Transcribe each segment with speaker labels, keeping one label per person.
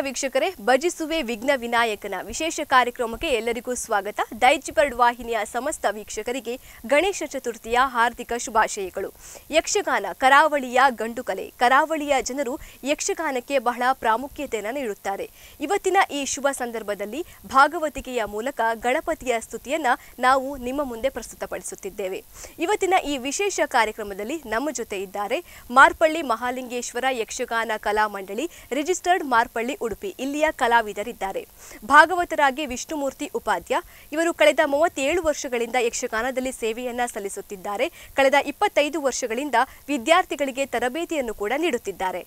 Speaker 1: ವೀಕ್ಷಕರೇ, ಭಜಿಸುವೆ ವಿಘ್ನ ವಿನಾಯಕನ ವಿಶೇಷ ಕಾರ್ಯಕ್ರಮಕ್ಕೆ ಎಲ್ಲರಿಗೂ ಸ್ವಾಗತ. ದೈಜಿಬರ್ಡ್ ವಾಹಿನಿಯ ಸಮಸ್ತ ವೀಕ್ಷಕರಿಗೆ ಗಣೇಶ ಚತುರ್ಥಿಯ ಹಾರ್ದಿಕ ಶುಭಾಶಯಗಳು. ಯಕ್ಷಗಾನ, ಕರಾವಳಿಯ ಗಂಡು ಕಲೆ, ಕರಾವಳಿಯ ಜನರು ಯಕ್ಷಗಾನಕ್ಕೆ ಬಹಳ ಪ್ರಾಮುಖ್ಯತೆಯನ್ನು ನೀಡುತ್ತಾರೆ. ಇವತ್ತಿನ ಈ ಶುಭ ಸಂದರ್ಭದಲ್ಲಿ ಭಾಗವತಿಕೆಯ ಮೂಲಕ ಗಣಪತಿಯ ಸ್ತುತಿಯನ್ನ ನಾವು ನಿಮ್ಮ ಮುಂದೆ ಪ್ರಸ್ತುತಪಡಿಸುತ್ತಿದ್ದೇವೆ. ಇವತ್ತಿನ ಈ ವಿಶೇಷ ಕಾರ್ಯಕ್ರಮದಲ್ಲಿ ನಮ್ಮ ಜೊತೆ ಇದ್ದಾರೆ ಮಾರ್ಪಳ್ಳಿ ಮಹಾಲಿಂಗೇಶ್ವರ ಯಕ್ಷಗಾನ ಕಲಾ ಮಂಡಳಿ ರಿಜಿಸ್ಟರ್ಡ್ ಮಾರ್ಪಳ್ಳಿ ಉಡುಪಿ ಇಲ್ಲಿಯ ಕಲಾವಿದರಿದ್ದಾರೆ. ಭಾಗವತರಾಗಿ ವಿಷ್ಣುಮೂರ್ತಿ ಉಪಾಧ್ಯ, ಇವರು ಕಳೆದ ಮೂವತ್ತೇಳು ವರ್ಷಗಳಿಂದ ಯಕ್ಷಗಾನದಲ್ಲಿ ಸೇವೆಯನ್ನ ಸಲ್ಲಿಸುತ್ತಿದ್ದಾರೆ. ಕಳೆದ ಇಪ್ಪತ್ತೈದು ವರ್ಷಗಳಿಂದ ವಿದ್ಯಾರ್ಥಿಗಳಿಗೆ ತರಬೇತಿಯನ್ನು ಕೂಡ ನೀಡುತ್ತಿದ್ದಾರೆ.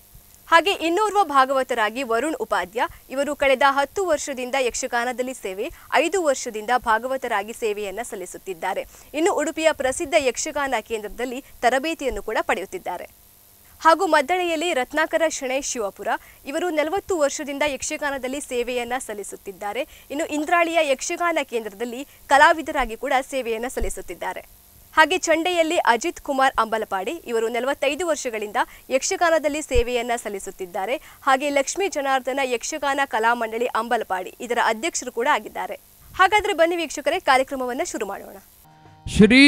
Speaker 1: ಹಾಗೆ ಇನ್ನೋರ್ವ ಭಾಗವತರಾಗಿ ವರುಣ್ ಉಪಾಧ್ಯ, ಇವರು ಕಳೆದ ಹತ್ತು ವರ್ಷದಿಂದ ಯಕ್ಷಗಾನದಲ್ಲಿ ಸೇವೆ, ಐದು ವರ್ಷದಿಂದ ಭಾಗವತರಾಗಿ ಸೇವೆಯನ್ನ ಸಲ್ಲಿಸುತ್ತಿದ್ದಾರೆ. ಇನ್ನು ಉಡುಪಿಯ ಪ್ರಸಿದ್ಧ ಯಕ್ಷಗಾನ ಕೇಂದ್ರದಲ್ಲಿ ತರಬೇತಿಯನ್ನು ಕೂಡ ಪಡೆಯುತ್ತಿದ್ದಾರೆ. ಹಾಗೂ ಮದ್ದಳೆಯಲ್ಲಿ ರತ್ನಾಕರ ಶಣೆ ಶಿವಪುರ. ಇವರು ನಲವತ್ತು ವರ್ಷದಿಂದ ಯಕ್ಷಗಾನದಲ್ಲಿ ಸೇವೆಯನ್ನ ಸಲ್ಲಿಸುತ್ತಿದ್ದಾರೆ. ಇನ್ನು ಇಂದ್ರಾಳಿಯ ಯಕ್ಷಗಾನ ಕೇಂದ್ರದಲ್ಲಿ ಕಲಾವಿದರಾಗಿ ಕೂಡ ಸೇವೆಯನ್ನ ಸಲ್ಲಿಸುತ್ತಿದ್ದಾರೆ. ಹಾಗೆ ಚಂಡೆಯಲ್ಲಿ ಅಜಿತ್ ಕುಮಾರ್ ಅಂಬಲಪಾಡಿ ಇವರು ನಲವತ್ತೈದು ವರ್ಷಗಳಿಂದ ಯಕ್ಷಗಾನದಲ್ಲಿ ಸೇವೆಯನ್ನ ಸಲ್ಲಿಸುತ್ತಿದ್ದಾರೆ. ಹಾಗೆ ಲಕ್ಷ್ಮೀ ಜನಾರ್ದನ ಯಕ್ಷಗಾನ ಕಲಾ ಮಂಡಳಿ ಅಂಬಲಪಾಡಿ ಇದರ ಅಧ್ಯಕ್ಷರು ಕೂಡ ಆಗಿದ್ದಾರೆ. ಹಾಗಾದ್ರೆ ಬನ್ನಿ ವೀಕ್ಷಕರೇ, ಕಾರ್ಯಕ್ರಮವನ್ನ ಶುರು ಮಾಡೋಣ.
Speaker 2: ಶ್ರೀ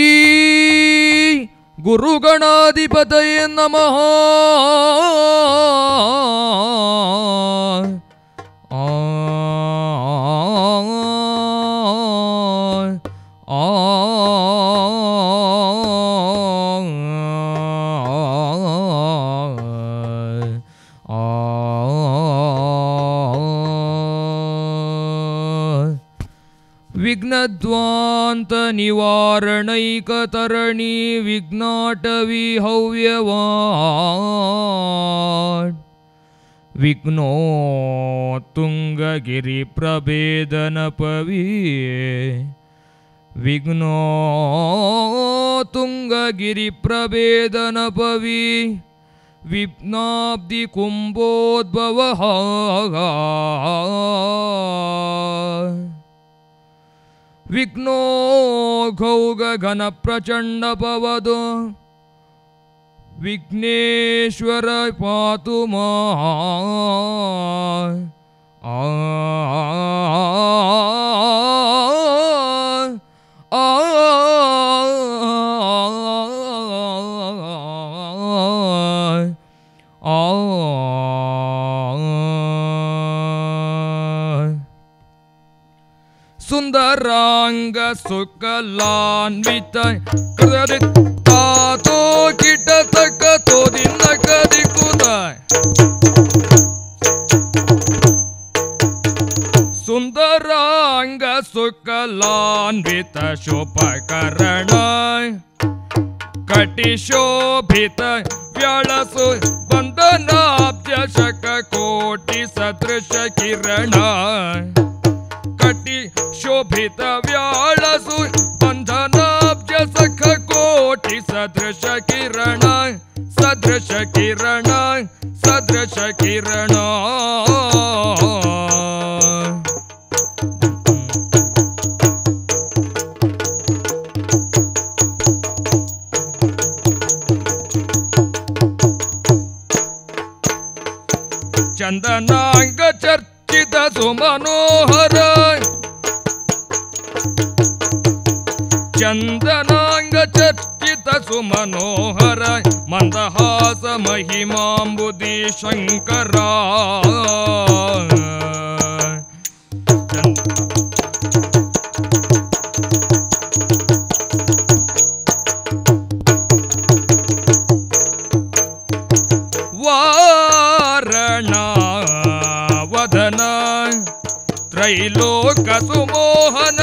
Speaker 2: ಗುರುಗಣಾಧಿಪತಯೇ ನಮಃ. ಆ निवारणैकतरणि विघ्नाटविहव्यवा विघ्नो तुङ्गगिरिप्रभेदनपवी। विघ्नो तुङ्गगिरिप्रभेदनपवी। विघ्नाब्दिकुम्भोद्भवहागा ವಿಘ್ನೋ ಘನ ಪ್ರಚಂಡ ಪವದು ವಿಘ್ನೇಶ್ವರ ಪಾತು ಮಾ ಪವಿ สุขลานวิจัยครดิต ശങ്കര വാരണവദന ത്രൈലോക സുമോഹന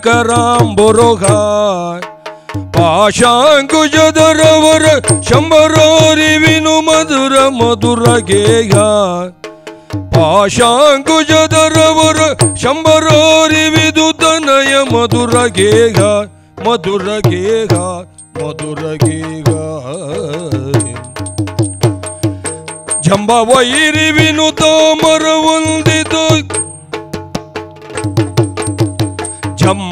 Speaker 2: ಕರಾಂಬುರೋಗ
Speaker 3: ಪಾಶಾಂಕುಜದರವರ ಶಂಬರೋರಿವಿನು ಮಧುರ ಮಧುರ ಗೇಯ ಪಾಶಾಂಕುಜದರವರ ಶಂಬರೋರಿವಿದು ತನಯ ಮಧುರ ಗೇಯ ಮಧುರ ಗೇಯ ಮಧುರ ಗೇಯ ಜಂಬ ವೈರಿವಿನು ತೋಮರ ಒಂದಿತು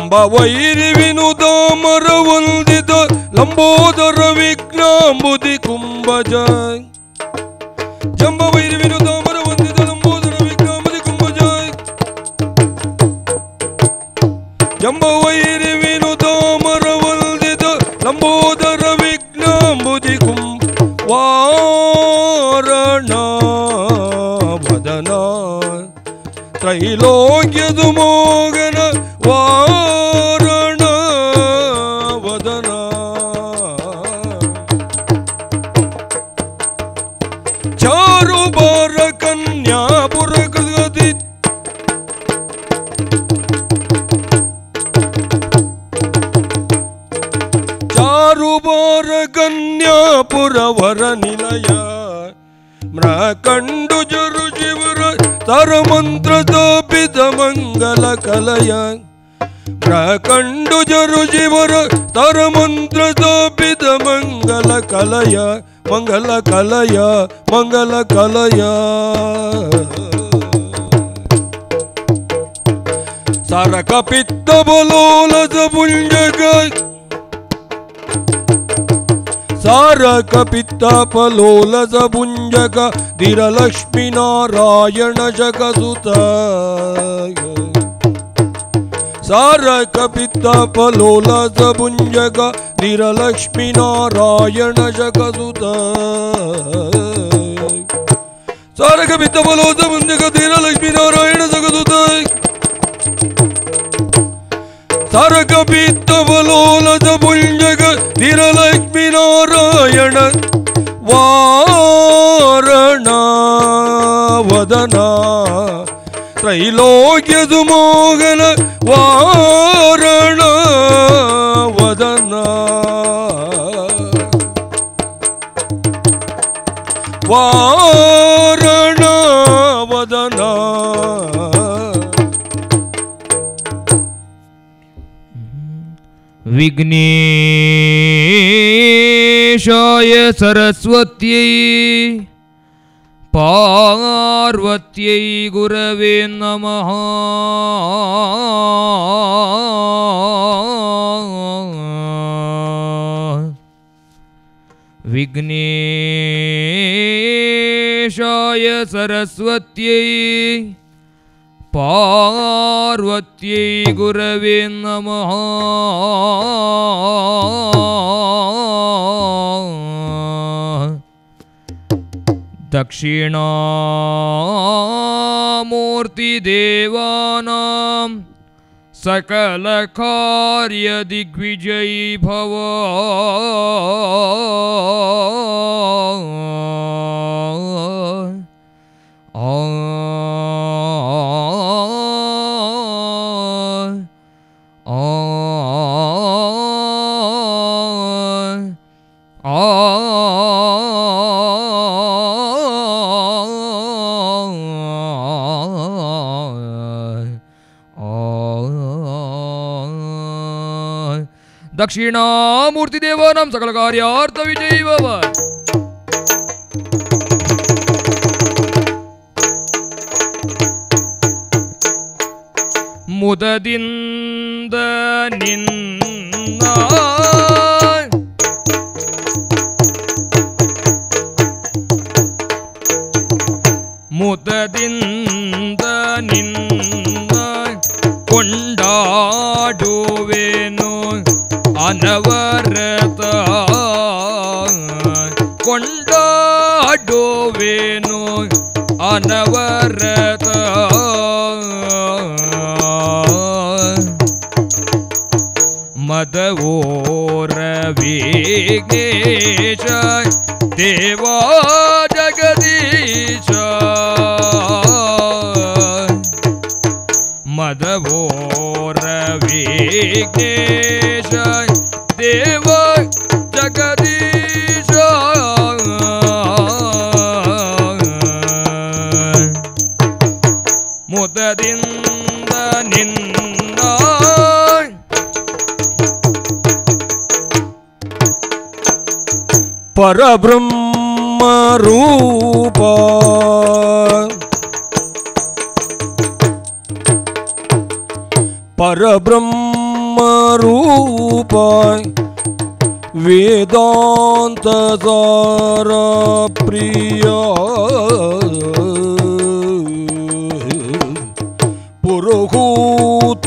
Speaker 3: ಜಂಬ ವೈರಿವಿನು ತಾಮರ ಒಂದಿತ ಲಂಬೋದರ ವಿಘ್ನಾಂಬುದಿ ಕುಂಭಜ மங்கள கலையா. சரக பித்த பலோலத புஞ்சக சாரக பித்த பலோலத புஞ்சக திரலக்ஷ்மி நாராயண ஜகசுத. சாரக பித்த பலோலத புஞ்சக திரலக்ஷ்மி நாராயண ஜகசுத. సారక మిత్తబలోత ముందుక దీన లక్ష్మీనారాయణ జగదుత సారక పిత్తబలోలత పుంజగ దీన లక్ష్మీనారాయణ వారణవదనా త్రైలోక్యదు మోగన వారణ వదనా వా
Speaker 2: विघ्नेशाय सरस्वत्यै पार्वत्यै गुरवे नमः। विघ्नेशाय सरस्वत्यै पार्वत्यै गुरवे नमः दक्षिणामूर्तिदेवानां सकलकार्यदिग्विजयी भव दक्षिणामूर्तिदेवानां सकलकार्यार्थविजयी भव ಮುದದಿಂದ ನಿನ್ನ ಮುದದಿಂದ ನಿನ್ನ ಕೊಂಡಾಡುವೆನು ಅನವರತ ಕೊಂಡಾಡುವೆನು ಅನವರತ
Speaker 3: मध ओरी देवा जगदीश मध ओरवी देव പരബ്രഹ്മരൂപ പരബ്രഹ്മരൂപ വേദാന്ത
Speaker 2: പ്രിയ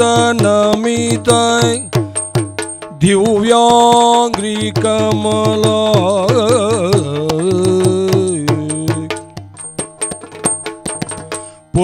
Speaker 2: പുരുഹൂതനമിത ദിവ്യാംഗ്രികമല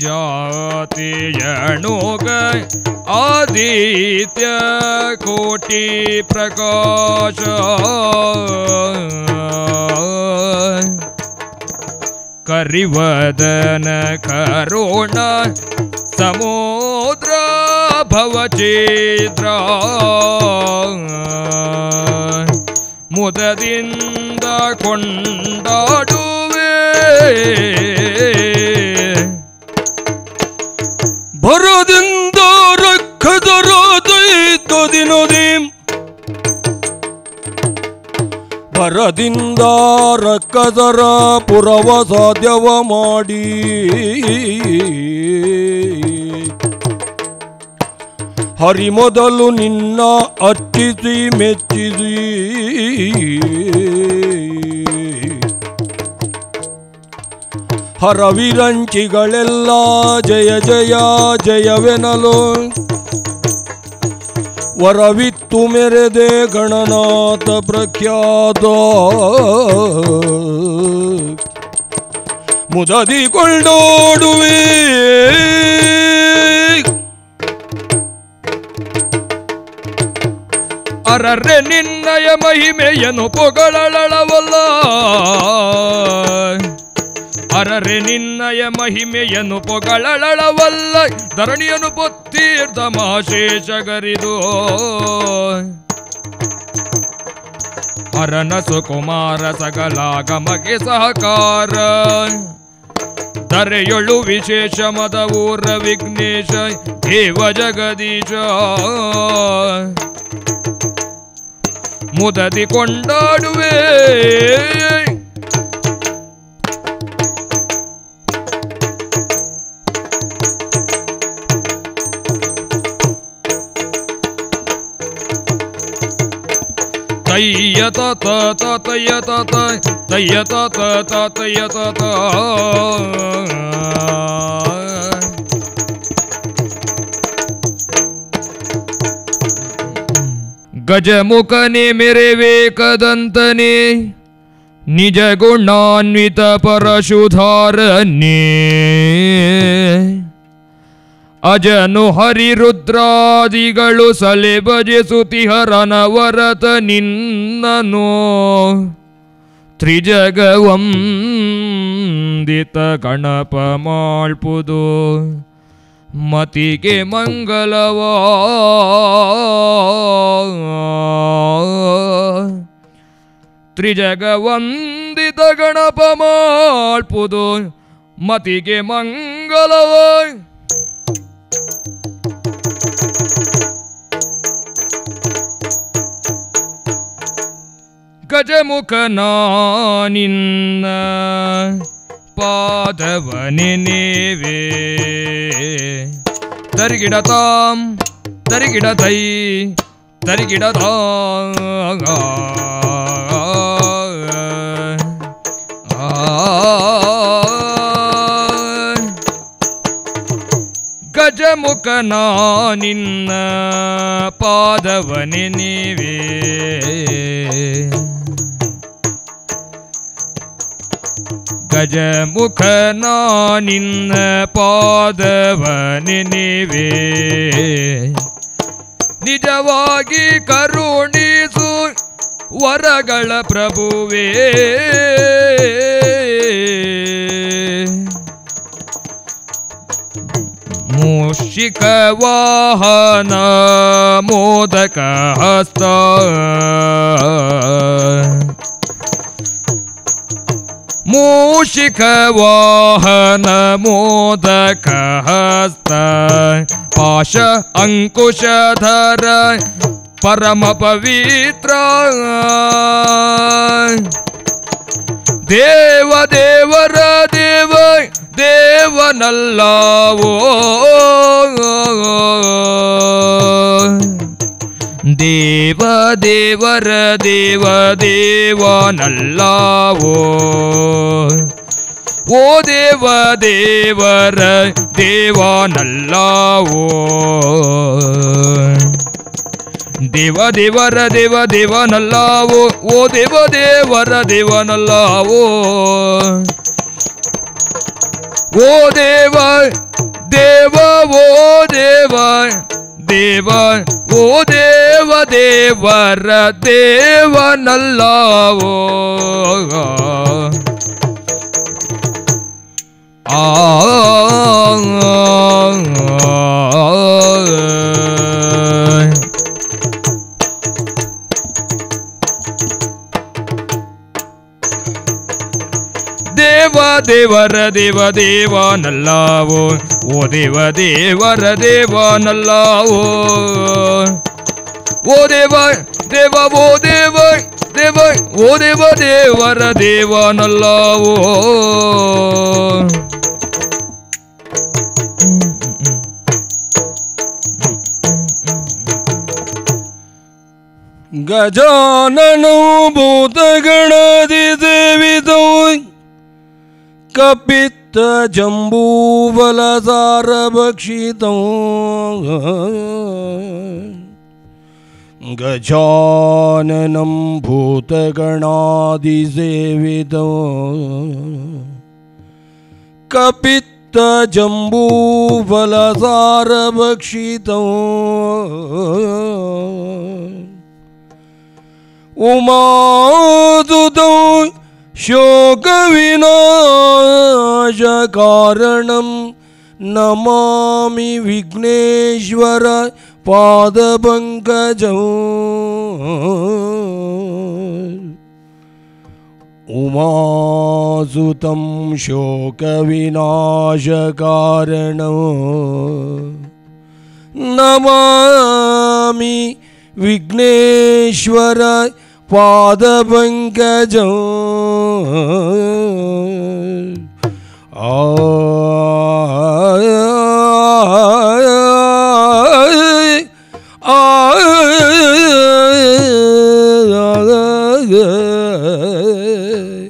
Speaker 2: जाति यणोक आदित्य कोटिप्रकाश करिवदन करुण समुद्र भव
Speaker 3: मुददिन्द कुण्डाडुवे। ದೈತ ಬರದಿಂದ ರಕ್ಕದರ ಪುರವ ಸಾಧ್ಯವ ಮಾಡಿ. ಹರಿ ಮೊದಲು ನಿನ್ನ ಅರ್ಚಿಸಿ, ಮೆಚ್ಚಿಸಿ. ಹರವಿರಂಚಿಗಳೆಲ್ಲ ಜಯ ಜಯ, ಜಯವೆನಲು. ವರವಿತ್ತು ಮೆರೆದೆ ಗಣನಾಥ ಪ್ರಖ್ಯಾತ. ಮುದದಿ ಕೊಂಡೋಡುವೆ
Speaker 2: ಅರರೆ ನಿನ್ನಯ ಮಹಿಮೆಯನ್ನು ಪೊಗಳಳವಲ್ಲ ಅರರೆ ನಿನ್ನಯ ಮಹಿಮೆಯನು ಪೊಗಳಳವಲ್ಲ ಧರಣಿಯನು ಪೊತ್ತೀರ್ಥ ಮಹಾಶೇಷಗರಿದು ಹರನ ಸುಕುಮಾರ ಸಗಲಾಗಮಗೆ ಸಹಕಾರ. ಧರೆಯೊಳು ವಿಶೇಷ ಮದ ಊರ ವಿಘ್ನೇಶ, ದೇವ Jagadish. ಮುದದಿ ಕೊಂಡಾಡುವೆ. ta ta ta ta ya ta ta ta ya ta ta ta ta ya ta ta गजमुख ने मेरे वेकदंत ने निज गुणान्वित परशुधारण्य ಅಜನು ಹರಿರುದ್ರಾದಿಗಳು ಸಲೆ ಭಜಿಸುತಿಹರನ ವರತ ನಿನ್ನನು. ತ್ರಿಜಗವಂದಿತ ಗಣಪ ಮಾಳ್ಪುದು. ಮತಿಗೆ ಮಂಗಲವ. ತ್ರಿಜಗವಂದಿತ ಗಣಪ ಮಾಳ್ಪುದು. ಮತಿಗೆ ಮಂಗಲವ. ಗಜಮುಖನ ನಿನ್ನ ಪಾದವ ನೆನೆವೆ ತರಿಗಿಡ ತಾಂ ತರಿಗಿಡ ತೈ ಗಜಮುಖನ ನಿನ್ನ ಪಾದವನೆನಿವೆ. ನಿಜವಾಗಿ ಕರುಣಿಸು ವರಗಳ ಪ್ರಭುವೇ. ಮೂಷಿಕ ವಾಹನ ಮೋದಕ ಹಸ್ತ. मूषिकवाहनमोदकहस्त पाश अङ्कुशधर परमपवित्र देव देवर देव देव देवनल्लावो ದೇವ ದೇವರ ದೇವ ದೇವನಲ್ಲವೋ ದೇವ ದೇವರ ದೇವ ದೇವನಲ್ಲವೋ ಓ ದೇವ ದೇವರ ದೇವನಲ್ಲವೋ ದೇವ ದೇವರ ದೇವ ದೇವನಲ್ಲವೋ ಓ ದೇವ ದೇವರ ದೇವನಲ್ಲವೋ ಓ ದೇವ ದೇವ ಓ ದೇವ ದೇವ ಓ ದೇವ ದೇವರ ದೇವನಲ್ಲವೋ ಆ ದೇವರ ದೇವ ದೇವನಲ್ಲವೋ ಓ ದೇವ ದೇವರ ದೇವನಲ್ಲವೋ ಓ ದೇವ ದೇವ ಓ ದೇವ ದೇವ ಓ ದೇವ ದೇವರ ದೇವನಲ್ಲವೋ
Speaker 3: ಗಜಾನನೋ ಭೂತಗಣದಿ ಸೇವಿತೋ कपित जम्बूवल सारभक्षित गजाननं भूतगणादिसेवित। कपित जम्बूवल सारभक्षित उमादुदौ शोक विनाश कारणम नमामि विघ्नेश्वर शोक विनाश शोकविनाशकारणो नमामि विघ्नेश्वर पादपङ्कजौ। 嗯唉唉唉唉唉唉唉唉唉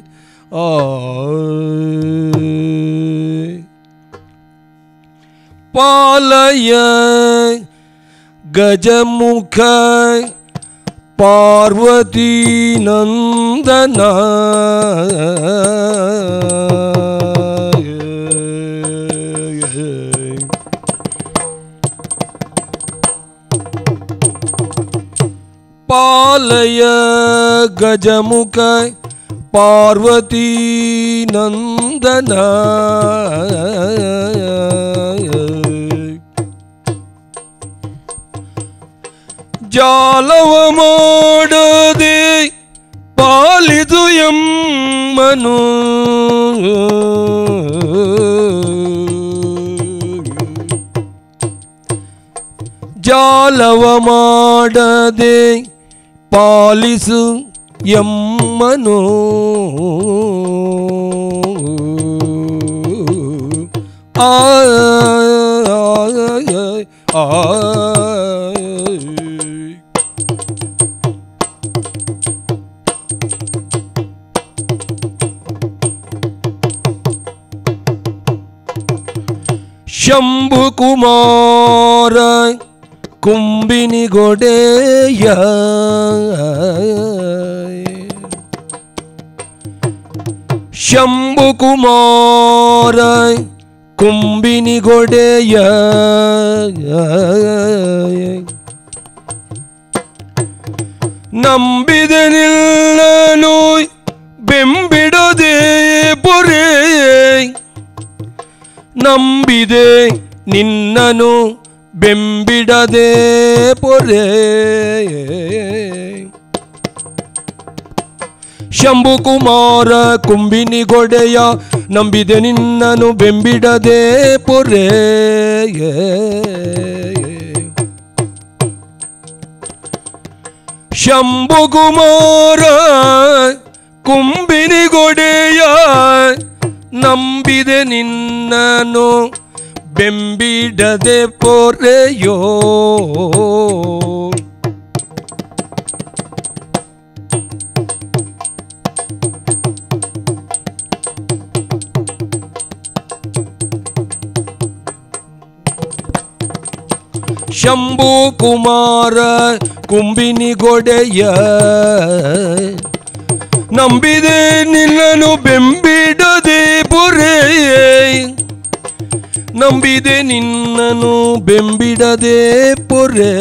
Speaker 3: 唉唉唉唉唉唉 पार्वती नंदन। पालय गज गजमुख पार्वती नंदना। ಜಾಲವ ಮಾಡದೆ ಪಾಲಿದು ಎಮ್ಮನು. ಜಾಲವ ಮಾಡದೆ ಪಾಲಿಸು ಎಮ್ಮನು. ಆ ശംഭുകുമാര കുംഭിനി കൊടേയ ശംഭുകുമാര കുംഭിനി കൊടേയ നമ്പിതനിൽ നോയ് ബെമ്പിടതേ ನಂಬಿದೆ ನಿನ್ನನು ಬೆಂಬಿಡದೆ ಪೊರೆ. ಶಂಭು ಕುಮಾರ ಕುಂಬಿನಿಗೊಡೆಯ ನಂಬಿದೆ ನಿನ್ನನು ಬೆಂಬಿಡದೆ ಪೊರೆ. ಶಂಭು ಕುಮಾರ ಕುಂಬಿನಿಗೊಡೆಯ ನಂಬಿದೆ ನಿನ್ನನು ಬೆಂಬಿಡದೆ ಪೊರೆಯೋ. ಶಂಭು ಕುಮಾರ ಕುಂಬಿನಿಗೊಡೆಯ ನಂಬಿದೆ ನಿನ್ನನು ಬೆಂಬಿಡದೆ ಪೊರೆ ನಂಬಿದೆ ನಿನ್ನನು ಬೆಂಬಿಡದೆ ಪೊರೆ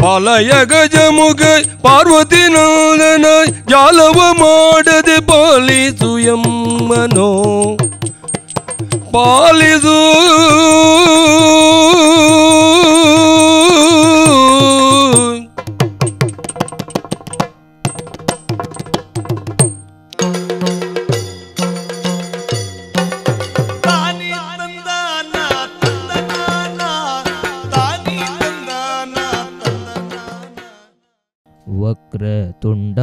Speaker 3: ಪಾಲಯ ಗಜಮುಗ ಪಾರ್ವತಿ ನಂದನ ಜಾಲವ ಮಾಡದೆ ಪಾಲಿಸು ಎಮ್ಮನೋ ಪಾಲಿಸು
Speaker 2: तुण्डामहाकाय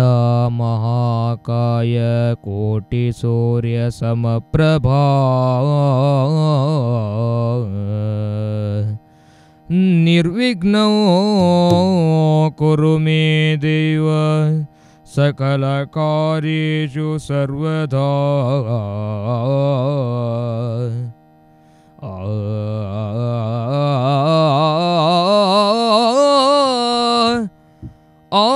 Speaker 2: कोटिसूर्यसमप्रभा निर्विघ्नो कुरु मे देव सकलाकारेषु सर्वधा ಕಾರ್ಯೇಷು ಸರ್ವದಾ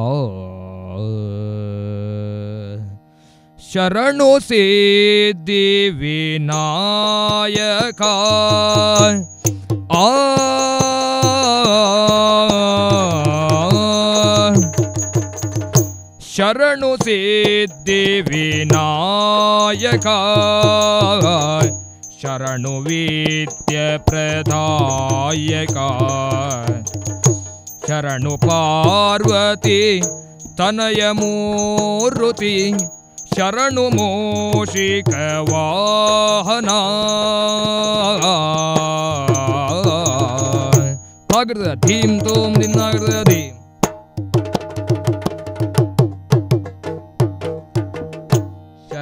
Speaker 2: ಆ ಶರಣು ಸಿದ್ಧಿ ವಿನಾಯಕ. ಆ ಶರಣು ಸಿದ್ಧಿ ವಿನಾಯಕ ಶರಣು ವಿದ್ಯ ಪ್ರದಾಯಕ. ಶರಣು ಪಾರ್ವತಿ ತನಯ ಮೂರುತಿ. ಶರಣು ಮೋಷಿಕ ವಾಹನ. ತಾಗಿರ್ತದೆ ಧೀಮ್ ತೋಮ್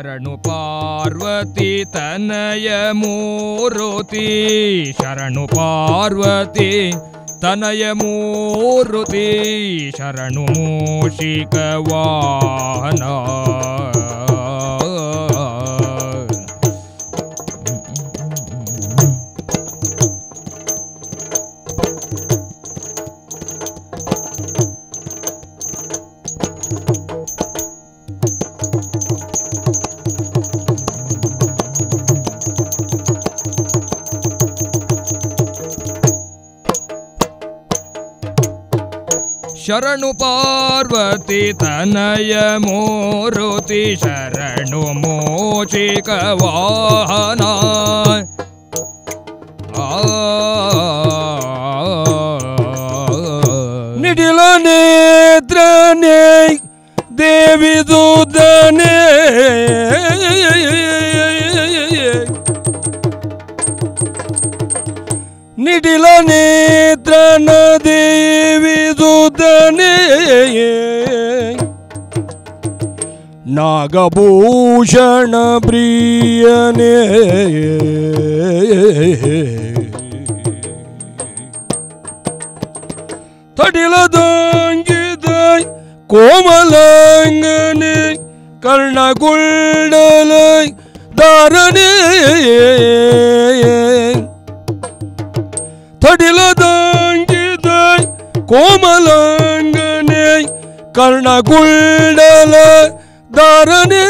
Speaker 2: ಶರಣು ಪಾರ್ವತಿ ತನಯ ಮೂರುತಿ ಶರಣು ಪಾರ್ವತಿ ತನಯ ಮೂರುತಿ ಶರಣು ಮೂಷಿಕ ವಾಹನ शरणु पार्वती तनय मोरुति शरणु मोचिक वाहना
Speaker 3: निडिल नेत्रने देवी दूतने ನಿಡಿಲ ನೇತ್ರನ ದೇವಿ ದೂತನೇ ನಾಗಭೂಷಣ ಪ್ರಿಯನೇ. ತಡಿಲದಂಗಿದ ಕೋಮಲಾಂಗನೆ ಕರ್ಣಗುಂಡಲ ಧಾರಣೆ. கடிலதாங்கிதாய் கோமலாங்கனே கர்ணகுண்டல தாரணே.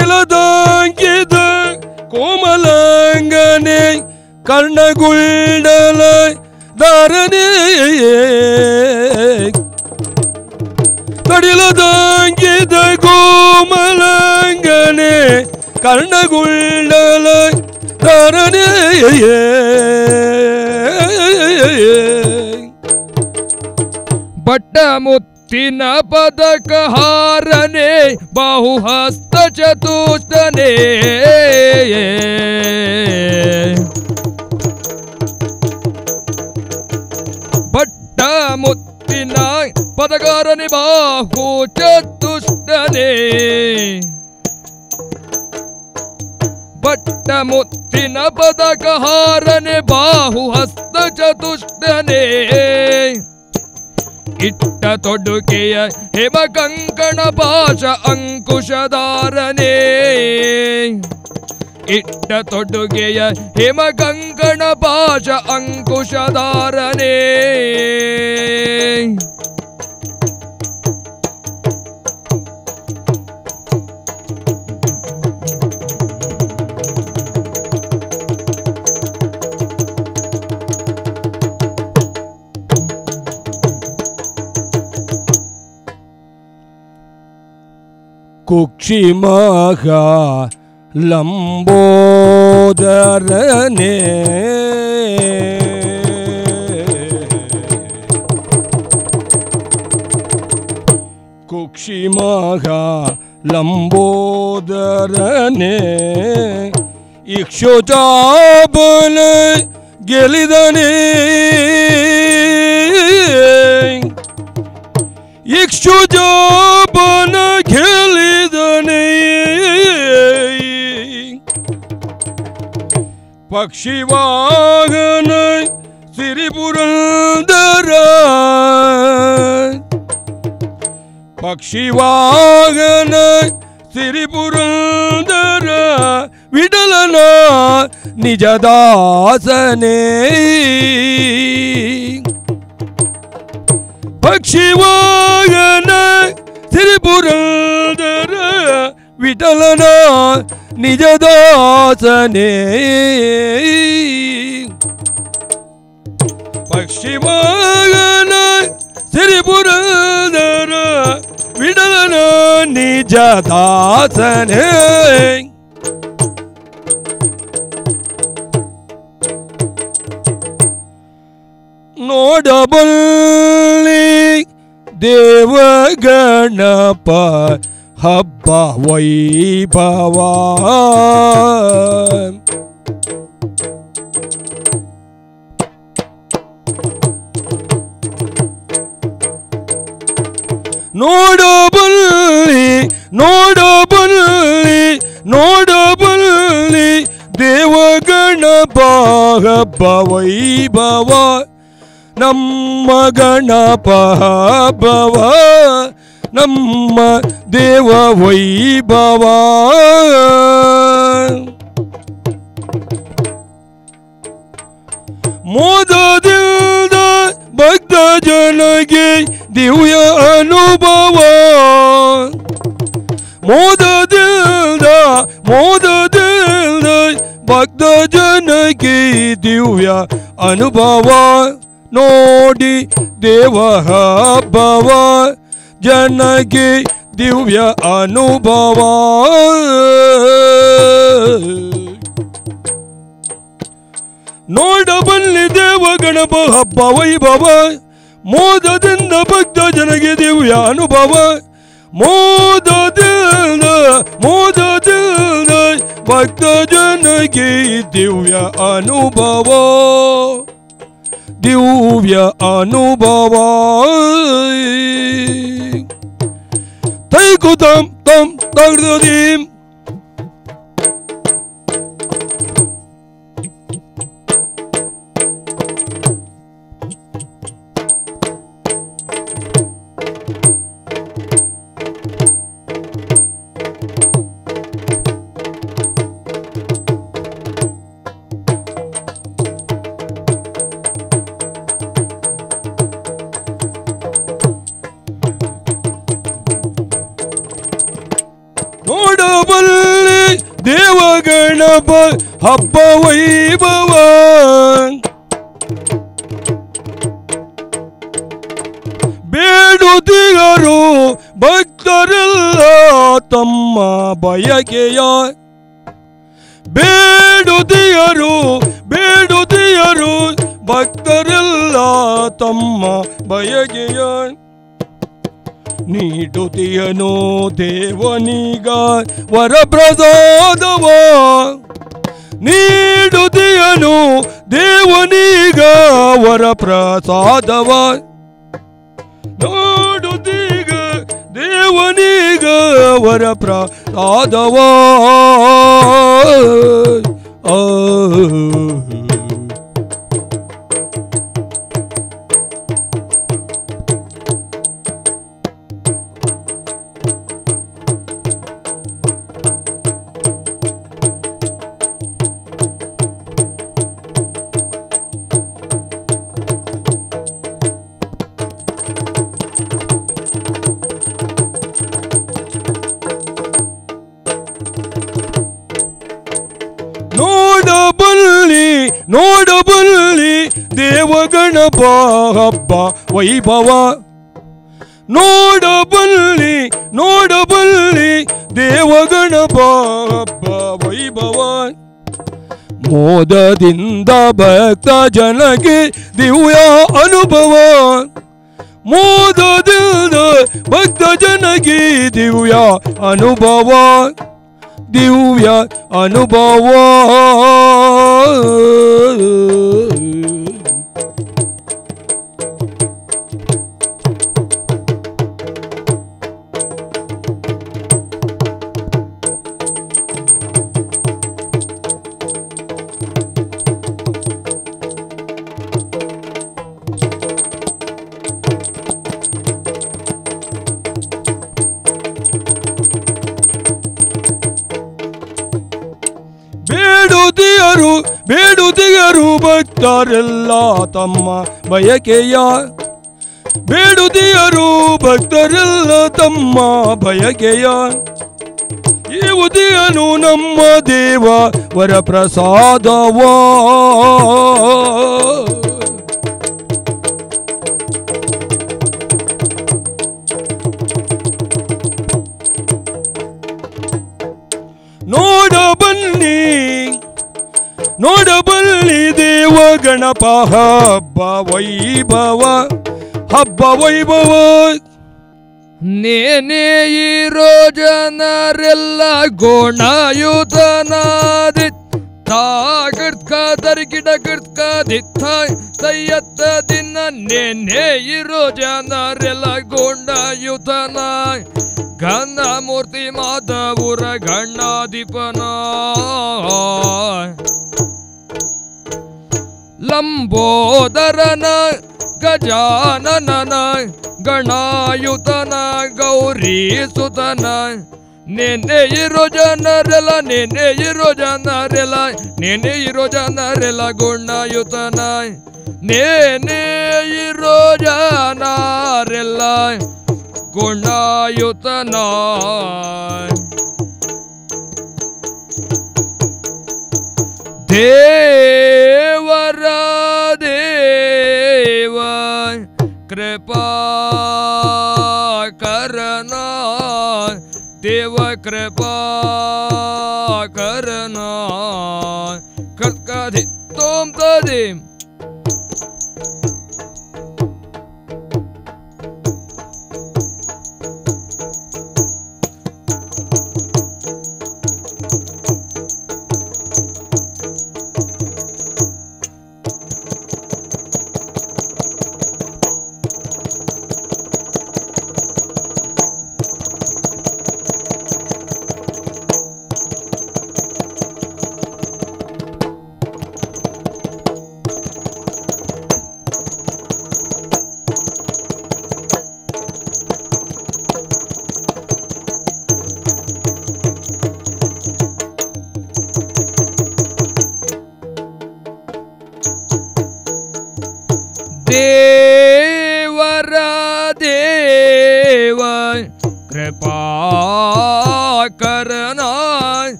Speaker 3: தடிலதாங்கித கோமலாங்கனே கர்ணகுண்டலாய் ಧಾರನೆ ತಡಿಲದಂಗಿದ ಗೋಮಲಂಗನೆ ಕರ್ಣಗುಂಡಲ ಧಾರನೆ
Speaker 2: ಬಟ್ಟ ಮುತ್ತಿನ ಪದಕ ಹಾರನೆ ಬಾಹುಹಸ್ತ ಚತುಷ್ಟನೆ. ಬಟ್ಟ ಮುತ್ತಿನ ಪದಕಾರನೆ ಬಾಹು ಚತುಷ್ಟನೆ ಬಟ್ಟ ಮುತ್ತಿನ ಪದಕ ಹಾರನೆ ಬಾಹು ಹಸ್ತ ಚತುಷ್ಟನೆ ಇಟ್ಟ ತೊಡುಗೆಯ ಹೇಮ ಕಂಕಣ ಪಾಶ ಅಂಕುಶಧಾರನೆ ಇಟ್ಟ ತೊಡುಗೆಯ ಹೇಮ ಕಂಕಣ ಪಾಶ ಅಂಕುಶಧಾರನೆ
Speaker 3: ಕುಕ್ಷಿಮಹ ಲಂಬೋದರನೆ. ಕುಕ್ಷಿಮಹ ಲಂಬೋದರನೆ. ಇಕ್ಷುಚಾಬಲ ಗೆಲಿದನೆ. ಇಕ್ಷುಜಾಬನ பக்ஷிவாகன சிறிபுரந்தர பக்ஷிவாகன சிறிபுரந்தர விடலனா நிஜதாசனே. பக்ஷிவாகன சிறிபுரந்தர விடலனா निज दोसने पश्चिम श्रीपुर विडलन निज दासने. नोडबुल्ली देव गणपा ಹಬ್ಬ ವೈಭವ ನೋಡಬಲ್ಲಿ ನೋಡಬಲ್ಲಿ ನೋಡಬಲ್ಲಿ ದೇವಗಣ ಹಬ್ಬ ವೈಭವ ನಮ್ಮ ಗಣಪ ಹಬ್ಬವ. ನಮ್ಮ ದೇವ ವೈಭವ. ಮೋದದಿಂದ ಭಕ್ತ ಜನಗೆ ದಿವ್ಯ ಅನುಭವ. ಮೋದದಿಂದ ಮೋದದಿಂದ ಭಕ್ತ ಜನಗೆ ದಿವ್ಯ ಅನುಭವ. ನೋಡಿ ದೇವ ಹಬ್ಬವ ಜನಗೆ ದಿವ್ಯ ಅನುಭವ ನೋಡಬಲ್ಲಿ ದೇವ ಗಣಪ ಹಬ್ಬ ವೈಭವ ಮೋದದಿಂದ ಭಕ್ತ ಜನಗೆ ದಿವ್ಯ ಅನುಭವ ಮೋದದಿಂದ ಮೋದದಿಂದ ಭಕ್ತ ಜನಗೆ ದಿವ್ಯ ಅನುಭವ ದಿವ್ಯ ಅನುಭವ ತೈಕು ತಂ ತಂ ತಗ್ದೀಂ ಗಣಪ ಹಬ್ಬ ವೈಭವ. ಬೇಡುದಿಗರು ಭಕ್ತರೆಲ್ಲ ತಮ್ಮ ಬಯಕೆಯ. ಬೇಡುದಿಯರು ಬೇಡುದಿಯರು ಭಕ್ತರೆಲ್ಲ ತಮ್ಮ ಬಯಕೆಯ. ನೀಡುತ್ತಿಯನು ದೇವನೀಗ ವರಪ್ರಸಾದವ? ನೀಡುತ್ತಿಯನು ದೇವನೀಗ ವರಪ್ರಸಾದವ? ನೋಡುತ್ತೀಗ ದೇವನೀಗ ವರಪ್ರಸಾದವ? ಆ. ಹಬ್ಬ ವೈಭವ. ನೋಡಬಲ್ಲಿ ನೋಡಬಲ್ಲಿ ದೇವಗಣಪ ಹಬ್ಬ ವೈಭವ. ಮೋದದಿಂದ ಭಕ್ತ ಜನಗೆ ದಿವ್ಯ ಅನುಭವ. ಮೋದದಿಂದ ಭಕ್ತ ಜನಗೆ ದಿವ್ಯ ಅನುಭವ. ದಿವ್ಯ ಅನುಭವ. ಭಕ್ತರೆಲ್ಲ ತಮ್ಮ ಬಯಕೆಯ ಬೇಡುದಿಯರು, ಭಕ್ತರೆಲ್ಲ ತಮ್ಮ ಬಯಕೆಯ ಈ ಉದಿಯನು ನಮ್ಮ ದೇವ, ವರಪ್ರಸಾದವ. ನೋಡ ಬನ್ನಿ, ನೋಡ ದೇವ ಗಣಪ ಹಬ್ಬ ವೈಭವ ಹಬ್ಬ ವೈಭವ.
Speaker 2: ನೇನೇ ಇರೋ ಜನರೆಲ್ಲ ಗುಣಯುತನಾದಿ ತಾಗಡ್ಕ ತರಿಗಿಡ ಗಿಡ್ಕ ದಿತ್ತ ಸೈಯತ್ತ ದಿನ ನೇನೇ ಇರೋ ಜನರೆಲ್ಲ ಗುಣಯುತನ ಗಂಧ ಮೂರ್ತಿ ಮಾಧವುರ ಗಣ್ಣಾಧಿಪನ ಲಂಬೋದರನ ಗಜಾನನನ ಗಣಾಯುತನ ಗೌರಿ ಸುತನ ನೆನೆ ಇರೋ ಜನರೆಲ್ಲ ನೆನೆ ಇರೋ ಜನರೆಲ್ಲ ನೆನೆ ಇರೋ ಜನರೆಲ್ಲ ಗುಣಾಯುತನ. ನೆನೆ ಇರೋ ಜನರೆಲ್ಲ ಗುಣಯುತನ. देवर देव कृपा करना देव कृपा करना कधी तोम तदीम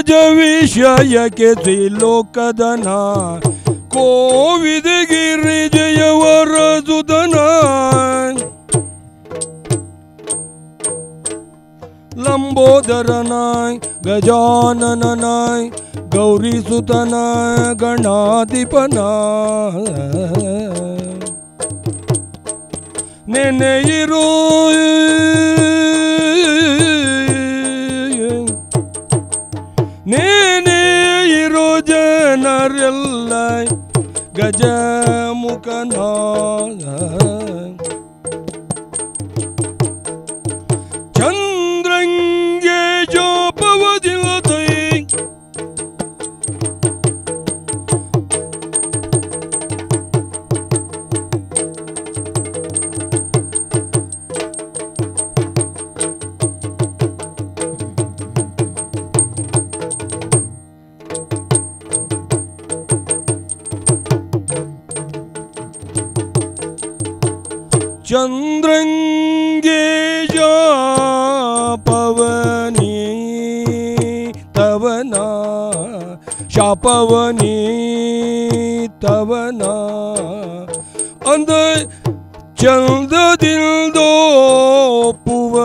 Speaker 3: ಭಾವಜ ವಿಷಯಕ್ಕೆ ತ್ರಿಲೋಕದನ ಕೋವಿದ ಗಿರಿಜಯವರ ಸುದನ ಲಂಬೋದರನಾಯ್ ಗಜಾನನನಾಯ್ ಗೌರಿ ಸುತನಾಯ್ ಗಣಾಧಿಪನಾಯ್ ನೆನೆಯಿರೋ ಜನರೆಲ್ಲ ಗಜ ಮುಖನ ചന്ദ്രങ്കേയോ പവനീ തവനാ ശാപവനീ തവനാ അന്ത ചന്ദ്രദിൽ ദോ പുവ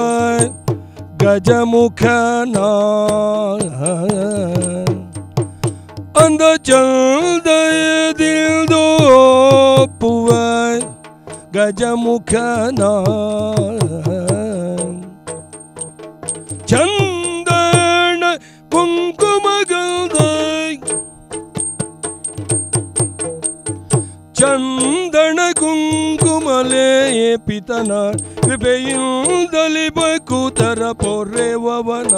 Speaker 3: ഗജമുഖനാ അന്ത ചന്ദ്രദിൽ ദോ പുവ ಗಜಮುಖನ ಚಂದನ ಕುಂಕುಮಗದ ಚಂದನ ಕುಂಕುಮಲೇ ಪಿತನ ಕೃಪೆಯಿಂದಲಿ ಬಕುತರ ಪೊರೆವವನ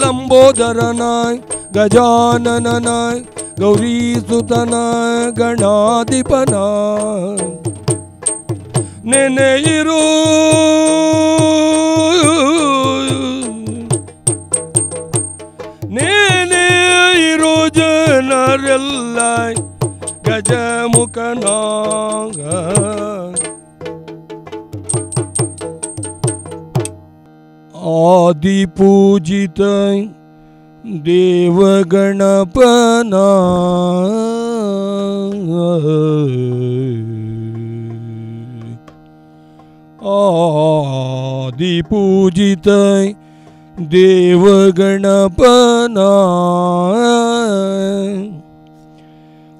Speaker 3: ಲಂಬೋದರನಾಯ್ ಗಜಾನನನಾಯ್ ಗೌರೀಸುತನ ಗಣಾಧಿಪನ ನೆನೆಯಿರೋ ನೇನೆ ಇರೋ ಜನರೆಲ್ಲ ಗಜಮುಖನ ಆದಿಪೂಜಿತ ದೇವಗಣಪನ. ಆದಿಪೂಜಿತ ದೇವಗಣಪನ.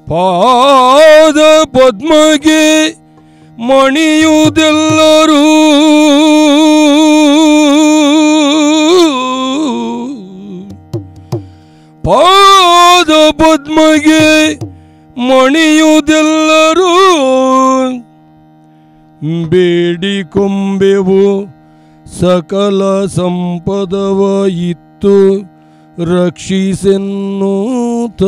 Speaker 3: ಪಾದ ಪದ್ಮಗೆ ಮಣಿಯುವುದೆಲ್ಲರೂ ಪಾದ ಪದ್ಮಗೆ ಮಣಿಯುವುದೆಲ್ಲರೂ ಬೇಡಿಕೊಂಬೆವು ಸಕಲ ಸಂಪದವ ಇತ್ತು ರಕ್ಷಿಸೆನ್ನೂತ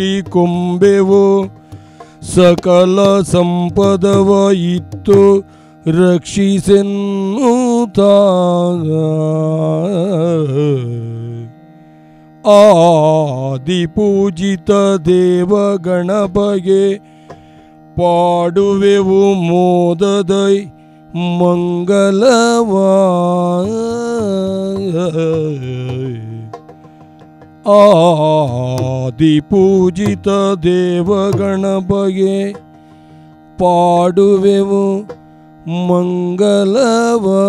Speaker 3: ಬೇಡಿಕೊಂಬೆವು ಸಕಲ ಸಂಪದವ ಇತ್ತು ಆದಿ ಆದಿಪೂಜಿತ ದೇವ ಗಣಪಗೆ ಪಾಡುವೆವು ಮೋದದೈ ಮಂಗಲವಾ ಆದಿಪೂಜಿತ ದೇವ ಗಣಪಗೆ ಪಾಡುವೆವು ಮಂಗಲವಾ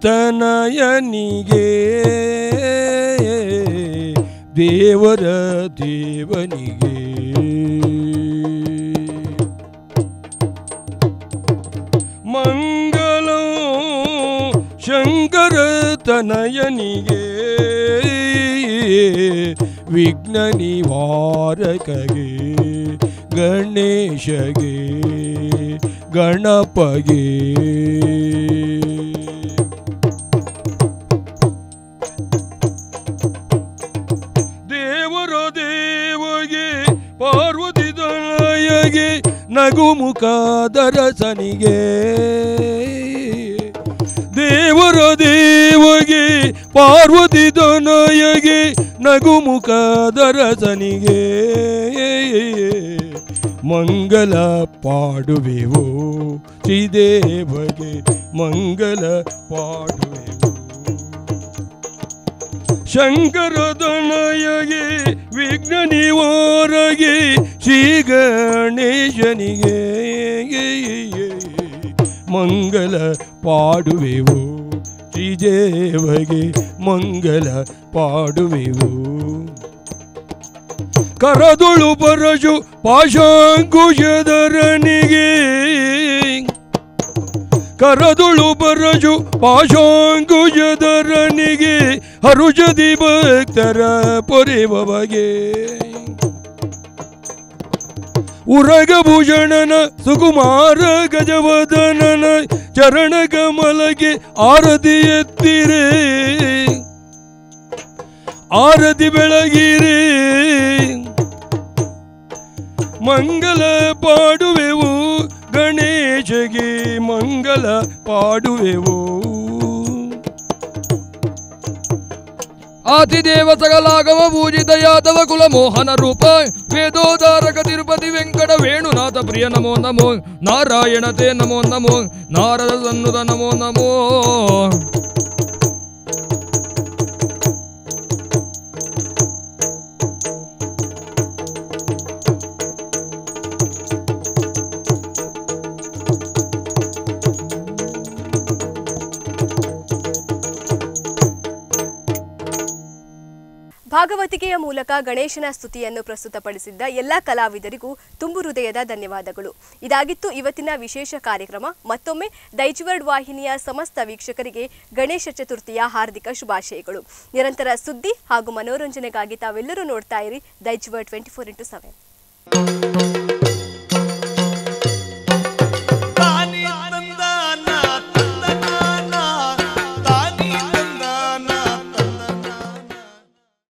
Speaker 3: ಶಂಕರತನಯನಿಗೆ ದೇವರ ದೇವನಿಗೆ. ಮಂಗಲೋ ಶಂಕರತನಯನಿಗೆ ವಿಘ್ನ ನಿವಾರಕಗೆ. ಗಣೇಶಗೆ. ಗಣಪಗೆ. ನಗುಮುಖದರಸನಿಗೆ ದೇವರ ದೇವಗೆ ಪಾರ್ವತಿ ದನಯಗೆ ದರಸನಿಗೆ. ಮಂಗಲ ಪಾಡುವೆವು ಶ್ರೀದೇವಗೆ ಮಂಗಲ ಪಾಡುವೆವು. ಶಂಕರದನಯಗೆ ವಿಘ್ನ ನಿವಾರಗೆ ಶ್ರೀ ಗಣೇಶನಿಗೆ ಮಂಗಲ ಪಾಡುವೆವು ಶ್ರೀದೇವಗೆ ಮಂಗಲ ಪಾಡುವೆವು. ಕರದುಳು ಪರಶು ಪಾಶಾಂಕುಶಧರನಿಗೆ ಕರದೊಳು ಬರಜು ಪಾಶಾಂಕುಶಧರನಿಗೆ ಹರುಷದಿ ಭಕ್ತರ ಪೊರೆವಗೆ ಉರಗಭೂಷಣನ ಸುಕುಮಾರ ಗಜವದನನ ಚರಣ ಕಮಲಗೆ ಆರತಿ ಎತ್ತಿರೆ. ಆರತಿ ಬೆಳಗಿರಿ. ಮಂಗಲ ಪಾಡುವೆವು ಗಣೇಶಗೆ ಮಂಗಲ ಪಾಡುವೆವು.
Speaker 2: ಆತಿದೇವ ಸಕಲಾಗವ ಪೂಜಿತ ಯಾದವ ಕುಲ ಮೋಹನ ರೂಪ. ವೇದೋದಾರಕ ತಿರುಪತಿ ವೆಂಕಟ ವೇಣುನಾಥ ಪ್ರಿಯ ನಮೋ ನಮೋ. ನಾರಾಯಣತೆ ನಮೋ ನಮೋ. ನಾರದ ಸನ್ನುತ ನಮೋ ನಮೋ.
Speaker 1: ಭಾಗವತಿಕೆಯ ಮೂಲಕ ಗಣೇಶನ ಸ್ತುತಿಯನ್ನು ಪ್ರಸ್ತುತಪಡಿಸಿದ್ದ ಎಲ್ಲ ಕಲಾವಿದರಿಗೂ ತುಂಬು ಹೃದಯದ ಧನ್ಯವಾದಗಳು. ಇದಾಗಿತ್ತು ಇವತ್ತಿನ ವಿಶೇಷ ಕಾರ್ಯಕ್ರಮ. ಮತ್ತೊಮ್ಮೆ ದೈಜ್ವರ್ಡ್ ವಾಹಿನಿಯ ಸಮಸ್ತ ವೀಕ್ಷಕರಿಗೆ ಗಣೇಶ ಚತುರ್ಥಿಯ ಹಾರ್ದಿಕ ಶುಭಾಶಯಗಳು. ನಿರಂತರ ಸುದ್ದಿ ಹಾಗೂ ಮನೋರಂಜನೆಗಾಗಿ ತಾವೆಲ್ಲರೂ ನೋಡ್ತಾ ಇರಿ Daijiworld twenty four into seven.